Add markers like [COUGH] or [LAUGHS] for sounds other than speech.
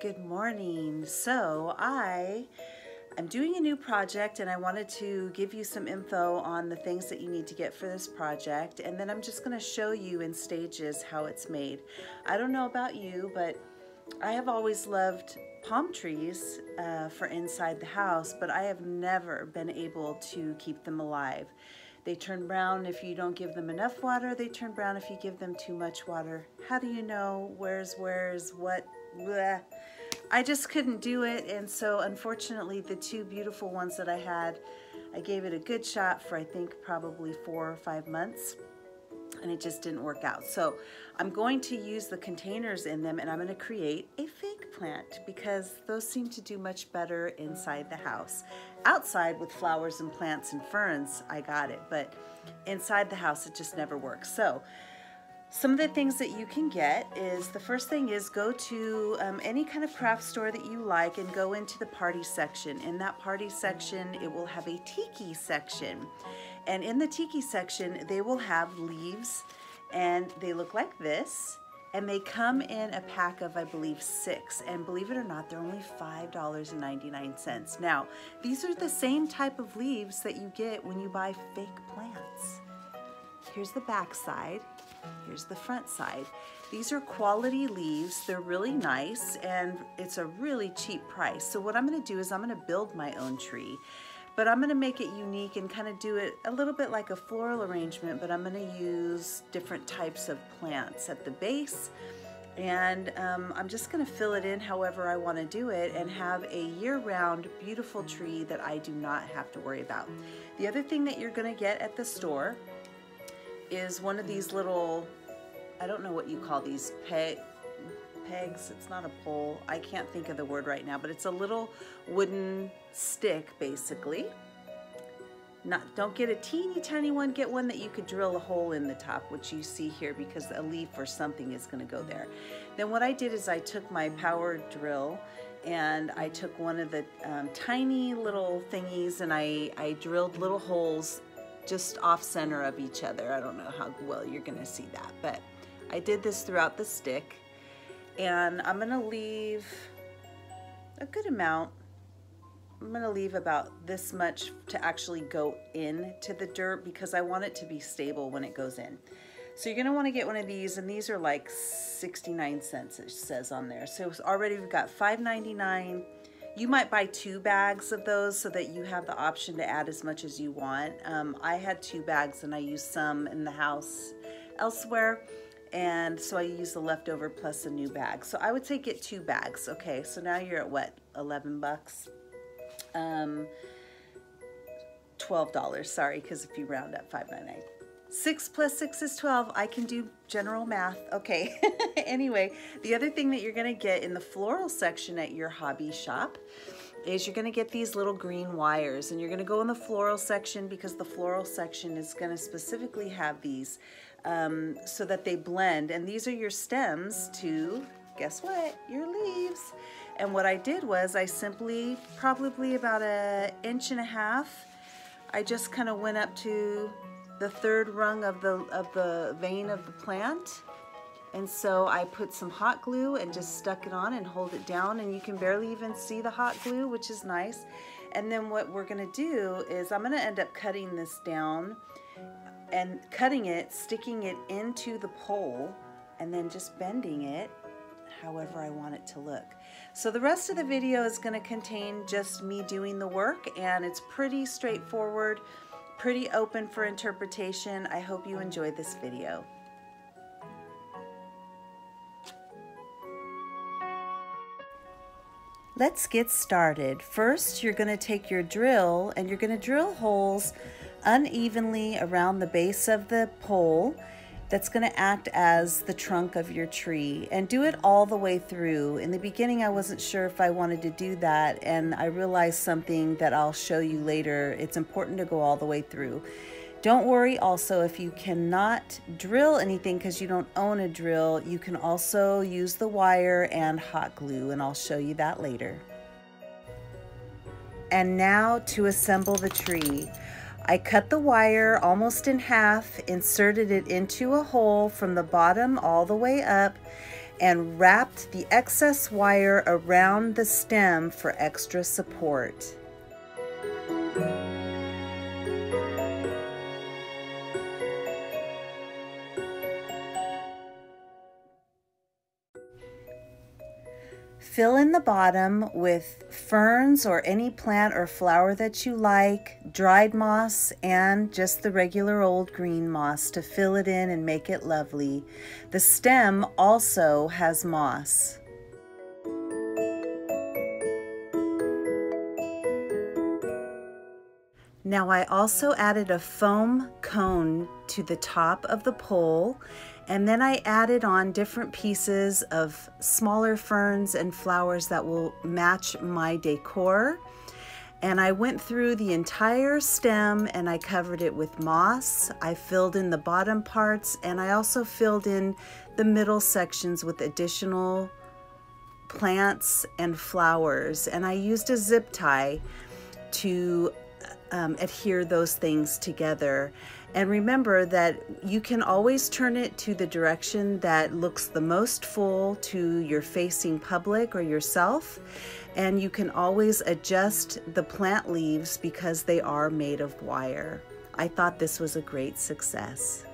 Good morning. So I am doing a new project and I wanted to give you some info on the things that you need to get for this project and then I'm just going to show you in stages how it's made. I don't know about you but I have always loved palm trees uh, for inside the house but I have never been able to keep them alive. They turn brown if you don't give them enough water. They turn brown if you give them too much water. How do you know where's where's what? Bleh. I just couldn't do it and so unfortunately the two beautiful ones that I had I gave it a good shot for I think probably four or five months and it just didn't work out. So I'm going to use the containers in them and I'm going to create a fake plant because those seem to do much better inside the house. Outside with flowers and plants and ferns, I got it, but inside the house it just never works. So some of the things that you can get is the first thing is go to um, any kind of craft store that you like and go into the party section. In that party section, it will have a tiki section. And in the tiki section, they will have leaves and they look like this. And they come in a pack of, I believe, six. And believe it or not, they're only $5.99. Now, these are the same type of leaves that you get when you buy fake plants. Here's the back side. Here's the front side. These are quality leaves. They're really nice and it's a really cheap price. So what I'm gonna do is I'm gonna build my own tree but I'm gonna make it unique and kind of do it a little bit like a floral arrangement, but I'm gonna use different types of plants at the base and um, I'm just gonna fill it in however I wanna do it and have a year-round beautiful tree that I do not have to worry about. The other thing that you're gonna get at the store is one of these little, I don't know what you call these, peg, pegs, it's not a pole, I can't think of the word right now, but it's a little wooden stick basically. Not, don't get a teeny tiny one, get one that you could drill a hole in the top, which you see here because a leaf or something is gonna go there. Then what I did is I took my power drill and I took one of the um, tiny little thingies and I, I drilled little holes just off center of each other. I don't know how well you're gonna see that, but I did this throughout the stick and I'm gonna leave a good amount. I'm gonna leave about this much to actually go into the dirt because I want it to be stable when it goes in. So you're gonna wanna get one of these and these are like 69 cents it says on there. So already we've got 5.99 you might buy two bags of those so that you have the option to add as much as you want. Um, I had two bags and I used some in the house elsewhere. And so I used the leftover plus a new bag. So I would say get two bags. Okay, so now you're at what, 11 bucks? Um, $12, sorry, because if you round up, 5.99. 6 plus 6 is 12. I can do general math. Okay. [LAUGHS] anyway, the other thing that you're going to get in the floral section at your hobby shop is you're going to get these little green wires and you're going to go in the floral section because the floral section is going to specifically have these um, so that they blend and these are your stems to guess what your leaves and what I did was I simply probably about an inch and a half I just kind of went up to the third rung of the, of the vein of the plant. And so I put some hot glue and just stuck it on and hold it down and you can barely even see the hot glue, which is nice. And then what we're gonna do is I'm gonna end up cutting this down and cutting it, sticking it into the pole and then just bending it however I want it to look. So the rest of the video is gonna contain just me doing the work and it's pretty straightforward pretty open for interpretation. I hope you enjoyed this video. Let's get started. First, you're going to take your drill and you're going to drill holes unevenly around the base of the pole that's going to act as the trunk of your tree and do it all the way through. In the beginning, I wasn't sure if I wanted to do that, and I realized something that I'll show you later. It's important to go all the way through. Don't worry also if you cannot drill anything because you don't own a drill, you can also use the wire and hot glue, and I'll show you that later. And now to assemble the tree. I cut the wire almost in half, inserted it into a hole from the bottom all the way up, and wrapped the excess wire around the stem for extra support. Fill in the bottom with ferns or any plant or flower that you like, dried moss, and just the regular old green moss to fill it in and make it lovely. The stem also has moss. Now I also added a foam cone to the top of the pole and then I added on different pieces of smaller ferns and flowers that will match my decor. And I went through the entire stem and I covered it with moss. I filled in the bottom parts and I also filled in the middle sections with additional plants and flowers. And I used a zip tie to um, adhere those things together. And remember that you can always turn it to the direction that looks the most full to your facing public or yourself. And you can always adjust the plant leaves because they are made of wire. I thought this was a great success.